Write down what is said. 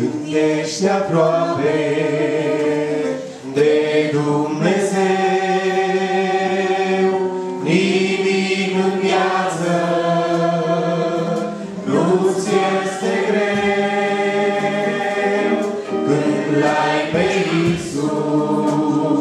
Când ești aproape de Dumnezeu, nimic în viață nu-ți este greu. Când l-ai pe Iisus,